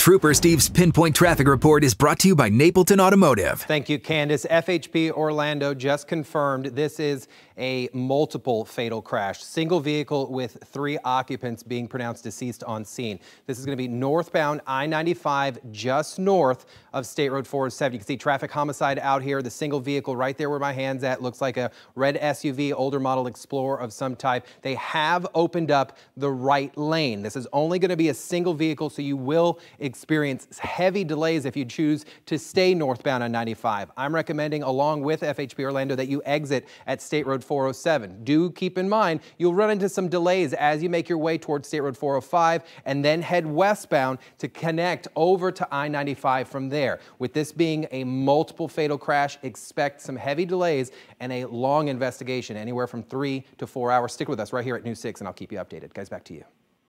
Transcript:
Trooper Steve's Pinpoint Traffic Report is brought to you by Napleton Automotive. Thank you, Candace. FHP Orlando just confirmed this is a multiple fatal crash. Single vehicle with three occupants being pronounced deceased on scene. This is going to be northbound I-95 just north of State Road 407. You can see traffic homicide out here. The single vehicle right there where my hand's at looks like a red SUV, older model Explorer of some type. They have opened up the right lane. This is only going to be a single vehicle, so you will experience heavy delays if you choose to stay northbound on 95. I'm recommending, along with FHP Orlando, that you exit at State Road 407. Do keep in mind you'll run into some delays as you make your way towards State Road 405 and then head westbound to connect over to I-95 from there. With this being a multiple fatal crash, expect some heavy delays and a long investigation, anywhere from three to four hours. Stick with us right here at News 6 and I'll keep you updated. Guys, back to you.